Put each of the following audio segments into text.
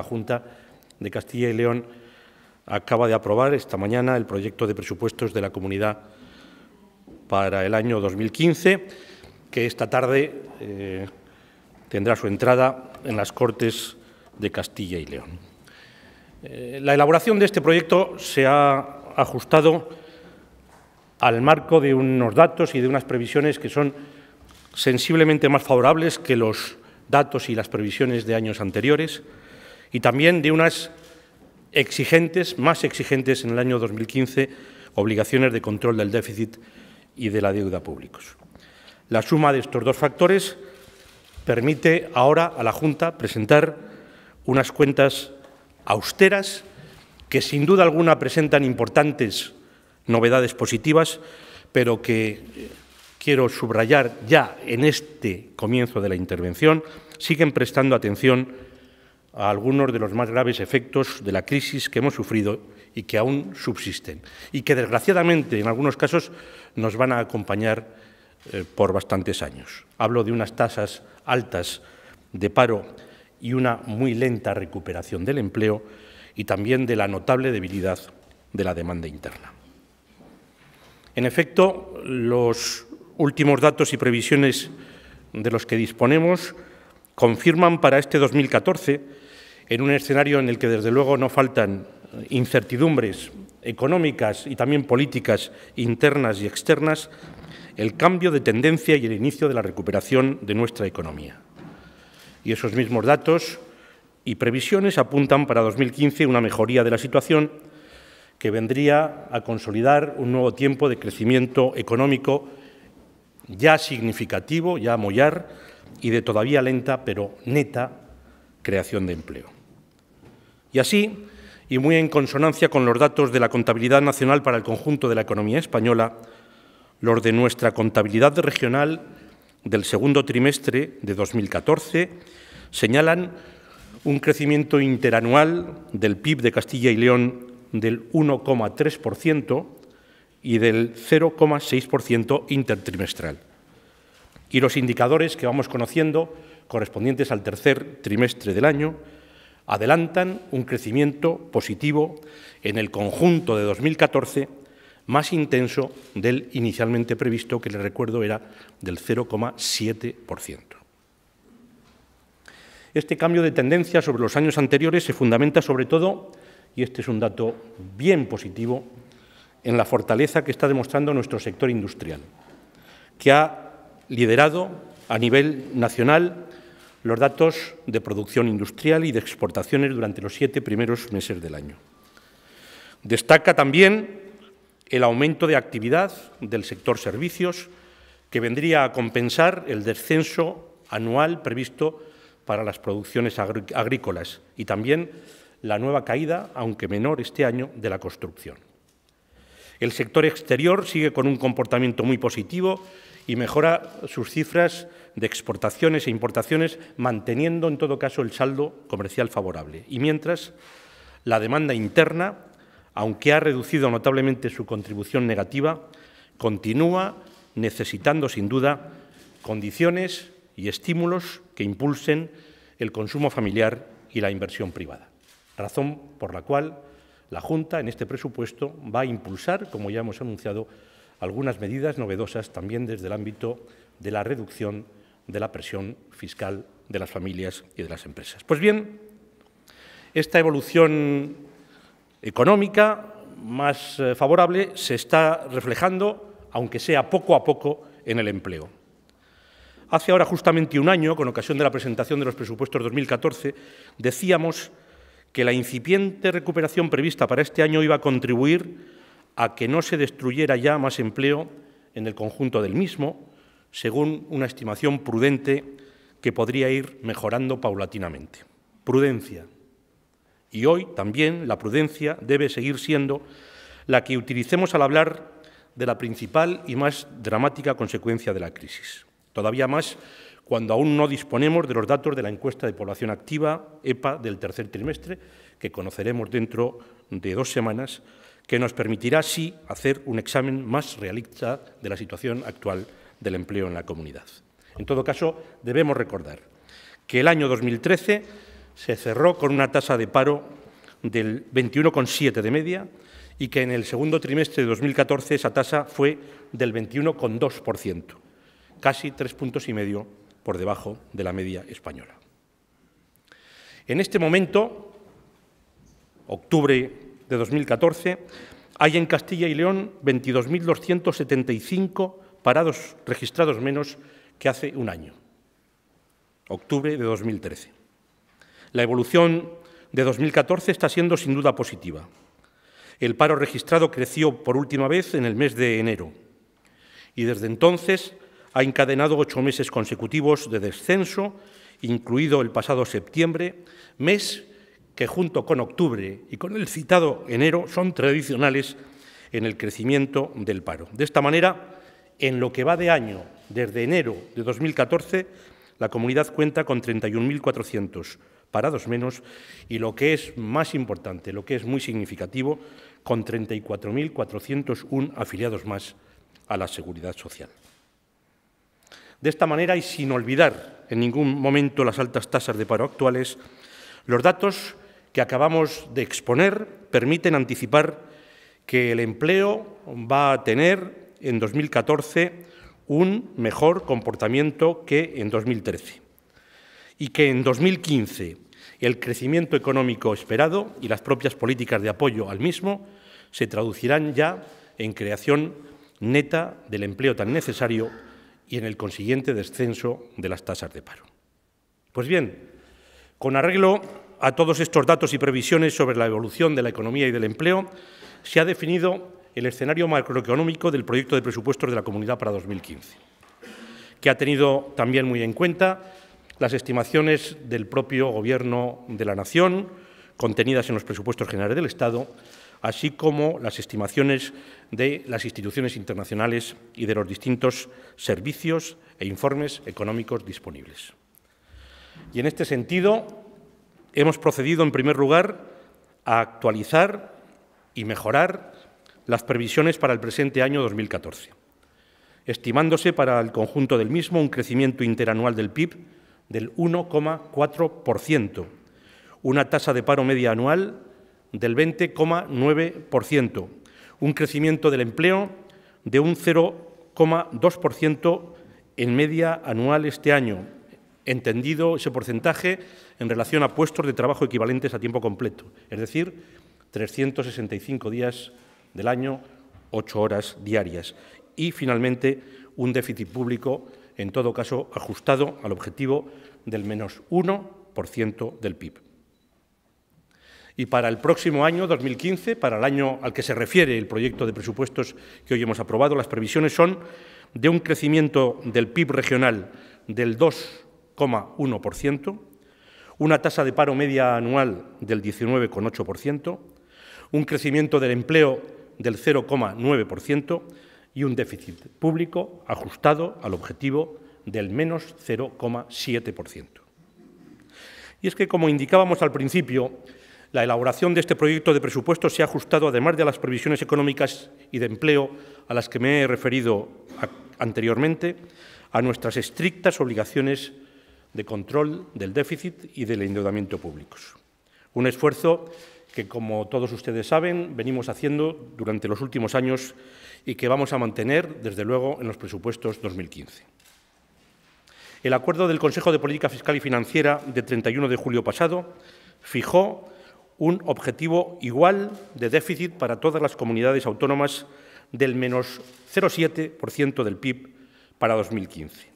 La Junta de Castilla y León acaba de aprobar esta mañana el proyecto de presupuestos de la comunidad para el año 2015, que esta tarde eh, tendrá su entrada en las Cortes de Castilla y León. Eh, la elaboración de este proyecto se ha ajustado al marco de unos datos y de unas previsiones que son sensiblemente más favorables que los datos y las previsiones de años anteriores y también de unas exigentes, más exigentes en el año 2015, obligaciones de control del déficit y de la deuda públicos. La suma de estos dos factores permite ahora a la Junta presentar unas cuentas austeras que sin duda alguna presentan importantes novedades positivas, pero que quiero subrayar ya en este comienzo de la intervención, siguen prestando atención a algunos de los más graves efectos de la crisis que hemos sufrido y que aún subsisten y que desgraciadamente en algunos casos nos van a acompañar eh, por bastantes años. Hablo de unas tasas altas de paro y una muy lenta recuperación del empleo y también de la notable debilidad de la demanda interna. En efecto, los últimos datos y previsiones de los que disponemos confirman para este 2014, en un escenario en el que desde luego no faltan incertidumbres económicas y también políticas internas y externas, el cambio de tendencia y el inicio de la recuperación de nuestra economía. Y esos mismos datos y previsiones apuntan para 2015 una mejoría de la situación que vendría a consolidar un nuevo tiempo de crecimiento económico ya significativo, ya mollar, y de todavía lenta pero neta creación de empleo. Y así, y muy en consonancia con los datos de la contabilidad nacional para el conjunto de la economía española, los de nuestra contabilidad regional del segundo trimestre de 2014 señalan un crecimiento interanual del PIB de Castilla y León del 1,3% y del 0,6% intertrimestral. Y los indicadores que vamos conociendo, correspondientes al tercer trimestre del año, adelantan un crecimiento positivo en el conjunto de 2014 más intenso del inicialmente previsto, que les recuerdo era del 0,7%. Este cambio de tendencia sobre los años anteriores se fundamenta sobre todo, y este es un dato bien positivo, en la fortaleza que está demostrando nuestro sector industrial, que ha liderado a nivel nacional los datos de producción industrial y de exportaciones durante los siete primeros meses del año. Destaca también el aumento de actividad del sector servicios, que vendría a compensar el descenso anual previsto para las producciones agrícolas y también la nueva caída, aunque menor este año, de la construcción. El sector exterior sigue con un comportamiento muy positivo y mejora sus cifras de exportaciones e importaciones, manteniendo en todo caso el saldo comercial favorable. Y mientras, la demanda interna, aunque ha reducido notablemente su contribución negativa, continúa necesitando sin duda condiciones y estímulos que impulsen el consumo familiar y la inversión privada. Razón por la cual la Junta en este presupuesto va a impulsar, como ya hemos anunciado, algunas medidas novedosas también desde el ámbito de la reducción de la presión fiscal de las familias y de las empresas. Pues bien, esta evolución económica más eh, favorable se está reflejando, aunque sea poco a poco, en el empleo. Hace ahora justamente un año, con ocasión de la presentación de los presupuestos 2014, decíamos que la incipiente recuperación prevista para este año iba a contribuir a que no se destruyera ya más empleo en el conjunto del mismo, según una estimación prudente que podría ir mejorando paulatinamente. Prudencia. Y hoy también la prudencia debe seguir siendo la que utilicemos al hablar de la principal y más dramática consecuencia de la crisis. Todavía más cuando aún no disponemos de los datos de la encuesta de población activa, EPA, del tercer trimestre, que conoceremos dentro de dos semanas que nos permitirá sí hacer un examen más realista de la situación actual del empleo en la comunidad. En todo caso, debemos recordar que el año 2013 se cerró con una tasa de paro del 21,7 de media y que en el segundo trimestre de 2014 esa tasa fue del 21,2%, casi tres puntos y medio por debajo de la media española. En este momento, octubre de 2014, hay en Castilla y León 22.275 parados registrados menos que hace un año, octubre de 2013. La evolución de 2014 está siendo sin duda positiva. El paro registrado creció por última vez en el mes de enero y desde entonces ha encadenado ocho meses consecutivos de descenso, incluido el pasado septiembre, mes que junto con octubre y con el citado enero son tradicionales en el crecimiento del paro. De esta manera, en lo que va de año, desde enero de 2014, la comunidad cuenta con 31.400 parados menos y lo que es más importante, lo que es muy significativo, con 34.401 afiliados más a la seguridad social. De esta manera, y sin olvidar en ningún momento las altas tasas de paro actuales, los datos que acabamos de exponer permiten anticipar que el empleo va a tener en 2014 un mejor comportamiento que en 2013 y que en 2015 el crecimiento económico esperado y las propias políticas de apoyo al mismo se traducirán ya en creación neta del empleo tan necesario y en el consiguiente descenso de las tasas de paro. Pues bien, con arreglo a todos estos datos y previsiones sobre la evolución de la economía y del empleo, se ha definido el escenario macroeconómico del proyecto de presupuestos de la Comunidad para 2015, que ha tenido también muy en cuenta las estimaciones del propio Gobierno de la Nación, contenidas en los presupuestos generales del Estado, así como las estimaciones de las instituciones internacionales y de los distintos servicios e informes económicos disponibles. Y en este sentido, hemos procedido, en primer lugar, a actualizar y mejorar las previsiones para el presente año 2014, estimándose para el conjunto del mismo un crecimiento interanual del PIB del 1,4%, una tasa de paro media anual del 20,9%, un crecimiento del empleo de un 0,2% en media anual este año, entendido ese porcentaje en relación a puestos de trabajo equivalentes a tiempo completo, es decir, 365 días del año, ocho horas diarias. Y, finalmente, un déficit público, en todo caso, ajustado al objetivo del menos 1% del PIB. Y para el próximo año, 2015, para el año al que se refiere el proyecto de presupuestos que hoy hemos aprobado, las previsiones son de un crecimiento del PIB regional del 2,1%, una tasa de paro media anual del 19,8%, un crecimiento del empleo del 0,9% y un déficit público ajustado al objetivo del menos 0,7%. Y es que, como indicábamos al principio, la elaboración de este proyecto de presupuesto se ha ajustado, además de las previsiones económicas y de empleo a las que me he referido anteriormente, a nuestras estrictas obligaciones de control del déficit y del endeudamiento públicos. Un esfuerzo que, como todos ustedes saben, venimos haciendo durante los últimos años y que vamos a mantener, desde luego, en los presupuestos 2015. El acuerdo del Consejo de Política Fiscal y Financiera de 31 de julio pasado fijó un objetivo igual de déficit para todas las comunidades autónomas del menos 0,7% del PIB para 2015,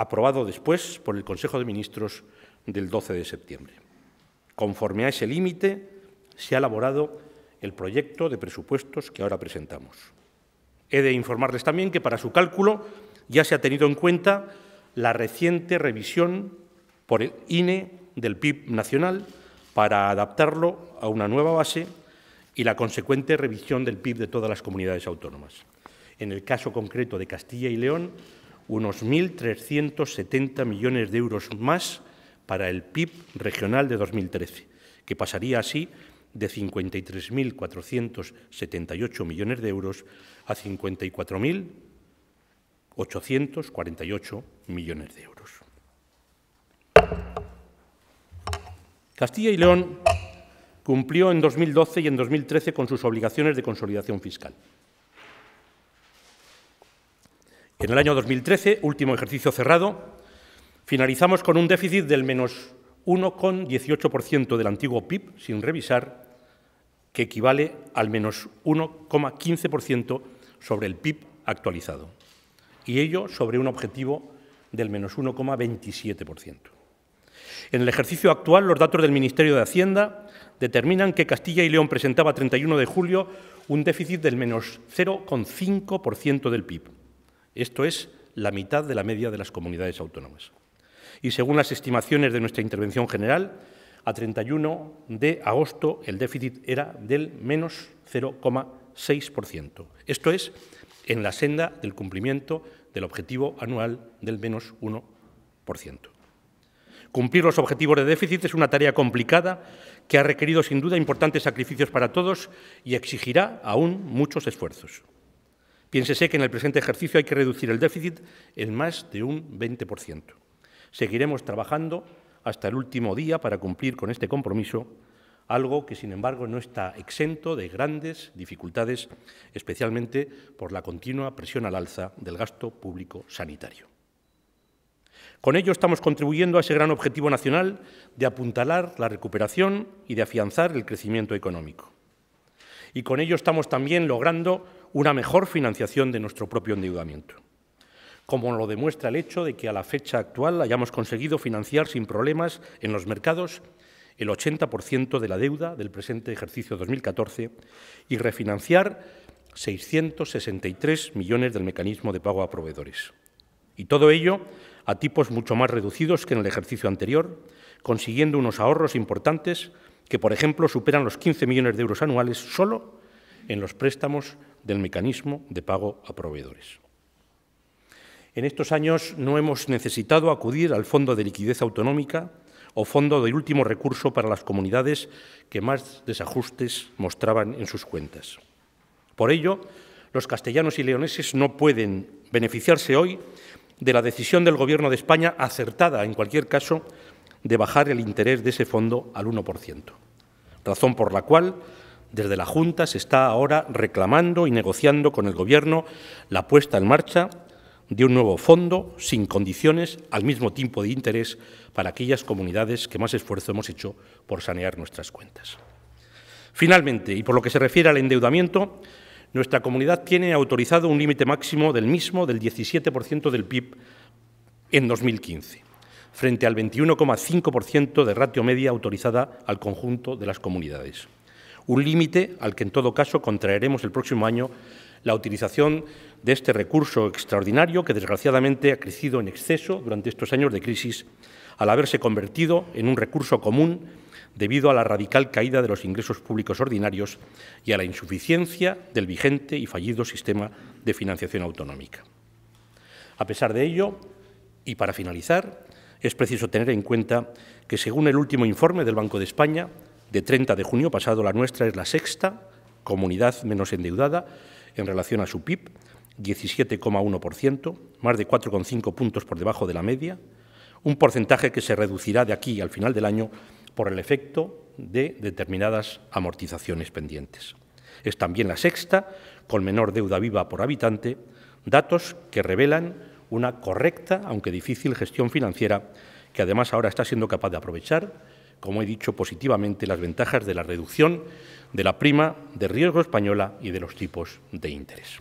aprobado después por el Consejo de Ministros del 12 de septiembre. Conforme a ese límite, se ha elaborado el proyecto de presupuestos que ahora presentamos. He de informarles también que para su cálculo ya se ha tenido en cuenta la reciente revisión por el INE del PIB nacional para adaptarlo a una nueva base y la consecuente revisión del PIB de todas las comunidades autónomas. En el caso concreto de Castilla y León, unos 1.370 millones de euros más para el PIB regional de 2013, que pasaría así de 53.478 millones de euros a 54.000 848 millones de euros. Castilla y León cumplió en 2012 y en 2013 con sus obligaciones de consolidación fiscal. En el año 2013, último ejercicio cerrado, finalizamos con un déficit del menos 1,18% del antiguo PIB, sin revisar, que equivale al menos 1,15% sobre el PIB actualizado, y ello sobre un objetivo del menos 1,27%. En el ejercicio actual, los datos del Ministerio de Hacienda determinan que Castilla y León presentaba a 31 de julio un déficit del menos 0,5% del PIB. Esto es la mitad de la media de las comunidades autónomas. Y según las estimaciones de nuestra intervención general, a 31 de agosto el déficit era del menos 0,6%. Esto es en la senda del cumplimiento del objetivo anual del menos 1%. Cumplir los objetivos de déficit es una tarea complicada que ha requerido sin duda importantes sacrificios para todos y exigirá aún muchos esfuerzos. Piénsese que en el presente ejercicio hay que reducir el déficit en más de un 20%. Seguiremos trabajando hasta el último día para cumplir con este compromiso, algo que, sin embargo, no está exento de grandes dificultades, especialmente por la continua presión al alza del gasto público sanitario. Con ello estamos contribuyendo a ese gran objetivo nacional de apuntalar la recuperación y de afianzar el crecimiento económico. Y con ello estamos también logrando una mejor financiación de nuestro propio endeudamiento, como lo demuestra el hecho de que a la fecha actual hayamos conseguido financiar sin problemas en los mercados el 80% de la deuda del presente ejercicio 2014 y refinanciar 663 millones del mecanismo de pago a proveedores. Y todo ello a tipos mucho más reducidos que en el ejercicio anterior, consiguiendo unos ahorros importantes que, por ejemplo, superan los 15 millones de euros anuales solo en los préstamos del mecanismo de pago a proveedores. En estos años no hemos necesitado acudir al Fondo de Liquidez Autonómica o Fondo de Último Recurso para las comunidades que más desajustes mostraban en sus cuentas. Por ello, los castellanos y leoneses no pueden beneficiarse hoy de la decisión del Gobierno de España, acertada en cualquier caso, de bajar el interés de ese fondo al 1%, razón por la cual desde la Junta se está ahora reclamando y negociando con el Gobierno la puesta en marcha de un nuevo fondo sin condiciones al mismo tiempo de interés para aquellas comunidades que más esfuerzo hemos hecho por sanear nuestras cuentas. Finalmente, y por lo que se refiere al endeudamiento, nuestra comunidad tiene autorizado un límite máximo del mismo del 17% del PIB en 2015, frente al 21,5% de ratio media autorizada al conjunto de las comunidades. Un límite al que, en todo caso, contraeremos el próximo año la utilización de este recurso extraordinario que, desgraciadamente, ha crecido en exceso durante estos años de crisis, al haberse convertido en un recurso común debido a la radical caída de los ingresos públicos ordinarios y a la insuficiencia del vigente y fallido sistema de financiación autonómica. A pesar de ello, y para finalizar, es preciso tener en cuenta que, según el último informe del Banco de España, de 30 de junio pasado, la nuestra es la sexta comunidad menos endeudada en relación a su PIB, 17,1%, más de 4,5 puntos por debajo de la media, un porcentaje que se reducirá de aquí al final del año por el efecto de determinadas amortizaciones pendientes. Es también la sexta con menor deuda viva por habitante, datos que revelan una correcta, aunque difícil, gestión financiera que además ahora está siendo capaz de aprovechar, como he dicho, positivamente las ventajas de la reducción de la prima de riesgo española y de los tipos de interés.